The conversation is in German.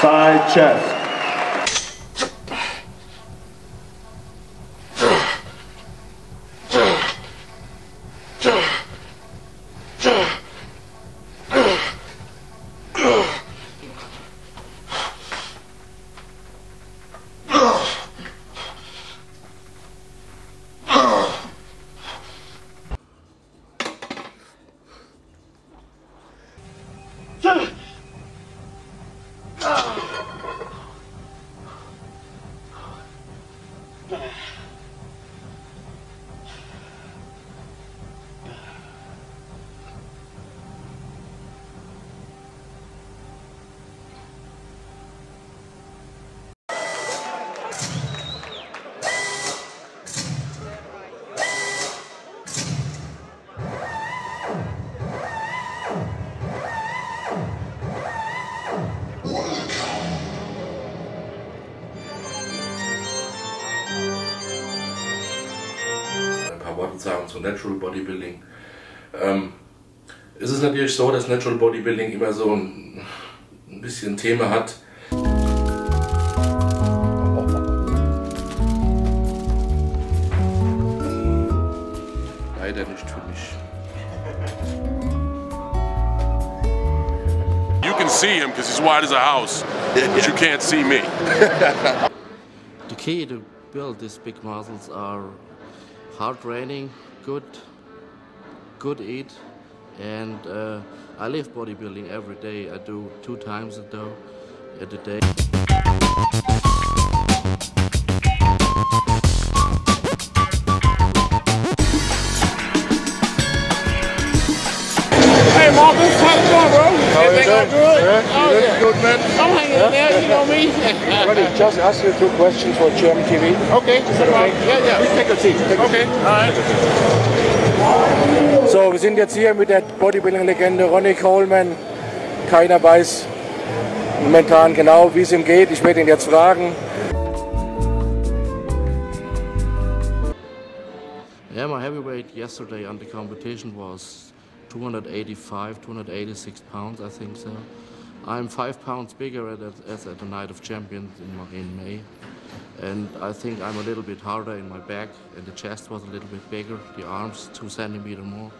Side chest. Ugh. Paar Worte sagen zu Natural Bodybuilding. Ähm, es ist natürlich so, dass Natural Bodybuilding immer so ein, ein bisschen Thema hat. Leider nicht für mich. You can see him because he's white as a house, but you can't see me. The key to build these big muscles are hard training, good, good eat, and uh, I live bodybuilding every day. I do two times a day, All good? oh, yeah. Good man. I'm hanging in there, you know me. Ready, just ask you two questions for German TV. okay, so, uh, yeah, yeah. Please take a seat. Take Okay, alright. So, wir sind jetzt hier mit der Bodybuilding-Legende Ronnie Coleman. Keiner weiß momentan genau, wie es ihm geht. Ich werde ihn jetzt fragen. Yeah, my heavyweight yesterday on the competition was 285, 286 pounds, I think so. I'm five pounds bigger at, as at the Night of Champions in, in May. And I think I'm a little bit harder in my back, and the chest was a little bit bigger, the arms two centimeter more.